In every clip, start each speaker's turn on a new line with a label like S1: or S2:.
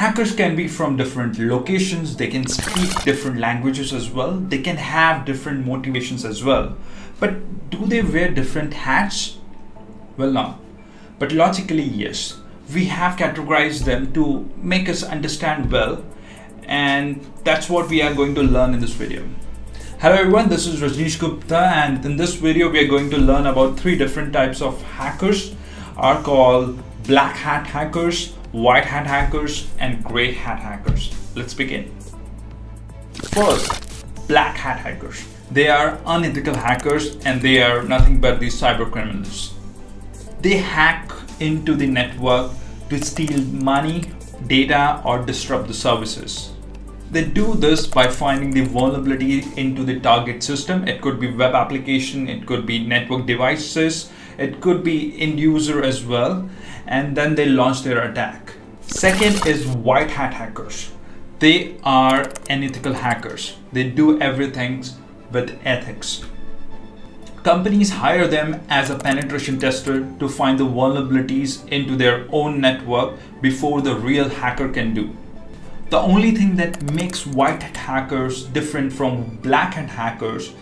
S1: Hackers can be from different locations, they can speak different languages as well, they can have different motivations as well. But do they wear different hats? Well, no. But logically, yes. We have categorized them to make us understand well, and that's what we are going to learn in this video. Hello everyone, this is Rajneesh Gupta and in this video we are going to learn about three different types of hackers are called black hat hackers, white hat hackers and gray hat hackers. Let's begin. First, black hat hackers. They are unethical hackers and they are nothing but these cyber criminals. They hack into the network to steal money, data or disrupt the services. They do this by finding the vulnerability into the target system. It could be web application, it could be network devices, it could be end user as well. And then they launch their attack. Second is white hat hackers. They are unethical hackers. They do everything with ethics. Companies hire them as a penetration tester to find the vulnerabilities into their own network before the real hacker can do. The only thing that makes white hat hackers different from black hat hackers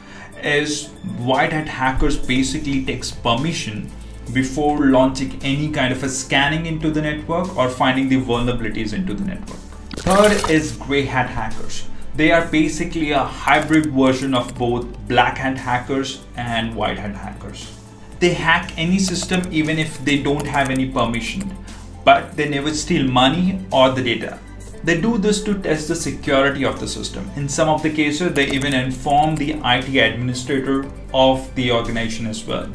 S1: is white hat hackers basically takes permission before launching any kind of a scanning into the network or finding the vulnerabilities into the network. Third is gray hat hackers. They are basically a hybrid version of both black hat hackers and white hat hackers. They hack any system even if they don't have any permission, but they never steal money or the data. They do this to test the security of the system. In some of the cases, they even inform the IT administrator of the organization as well.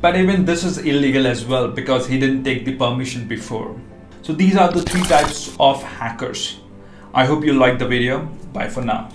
S1: But even this is illegal as well because he didn't take the permission before. So these are the three types of hackers. I hope you liked the video. Bye for now.